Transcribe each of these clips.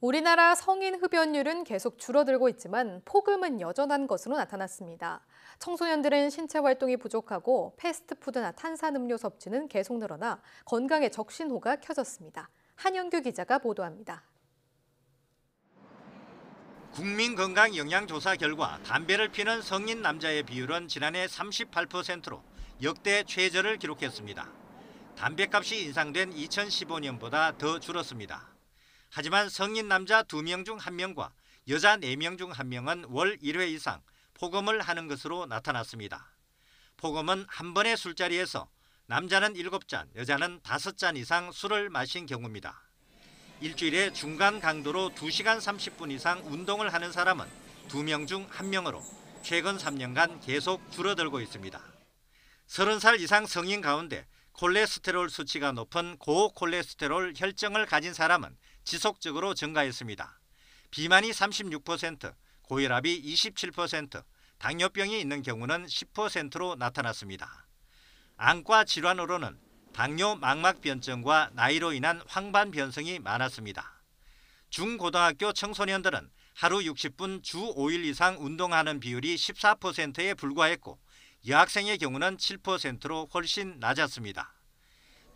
우리나라 성인 흡연율은 계속 줄어들고 있지만 폭음은 여전한 것으로 나타났습니다. 청소년들은 신체 활동이 부족하고 패스트푸드나 탄산음료 섭취는 계속 늘어나 건강에 적신호가 켜졌습니다. 한영규 기자가 보도합니다. 국민건강영양조사 결과 담배를 피는 성인 남자의 비율은 지난해 38%로 역대 최저를 기록했습니다. 담배값이 인상된 2015년보다 더 줄었습니다. 하지만 성인 남자 2명 중 1명과 여자 4명 중 1명은 월 1회 이상 폭음을 하는 것으로 나타났습니다. 폭음은 한 번의 술자리에서 남자는 7잔, 여자는 5잔 이상 술을 마신 경우입니다. 일주일에 중간 강도로 2시간 30분 이상 운동을 하는 사람은 2명 중 1명으로 최근 3년간 계속 줄어들고 있습니다. 30살 이상 성인 가운데 콜레스테롤 수치가 높은 고콜레스테롤 혈증을 가진 사람은 지속적으로 증가했습니다. 비만이 36%, 고혈압이 27%, 당뇨병이 있는 경우는 10%로 나타났습니다. 안과 질환으로는 당뇨 망막변증과 나이로 인한 황반 변성이 많았습니다. 중고등학교 청소년들은 하루 60분 주 5일 이상 운동하는 비율이 14%에 불과했고 여학생의 경우는 7%로 훨씬 낮았습니다.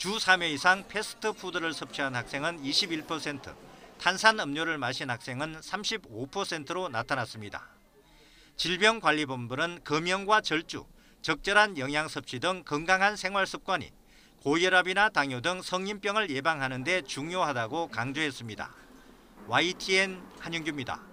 주 3회 이상 패스트푸드를 섭취한 학생은 21%, 탄산 음료를 마신 학생은 35%로 나타났습니다. 질병관리본부는 금연과 절주, 적절한 영양 섭취 등 건강한 생활 습관이 고혈압이나 당뇨 등 성인병을 예방하는 데 중요하다고 강조했습니다. YTN 한영규입니다.